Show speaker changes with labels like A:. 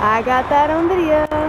A: I got that on video.